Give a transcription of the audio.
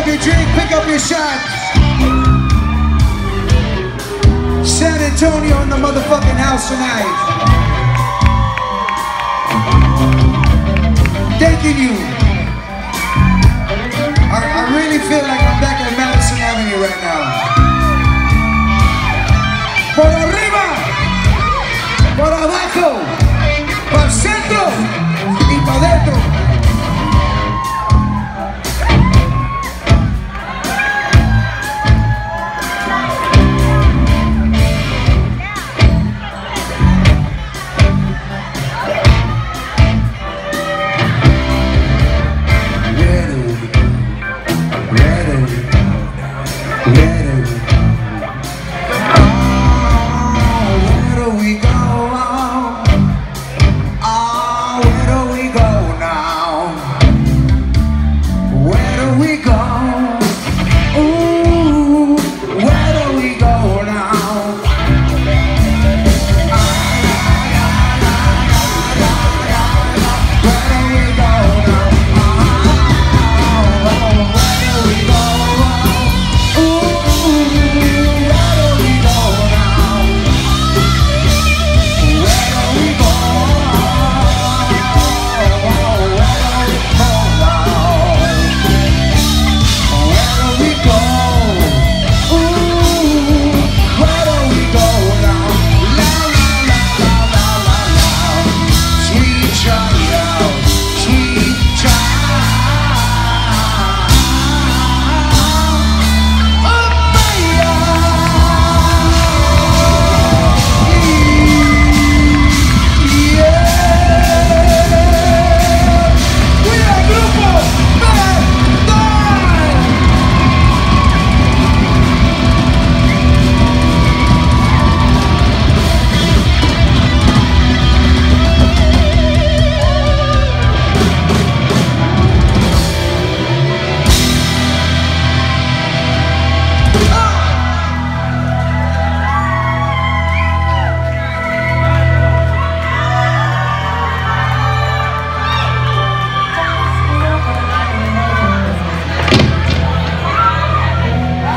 Pick up your drink, pick up your shot. San Antonio in the motherfucking house tonight. Thanking you.